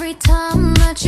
Every time that you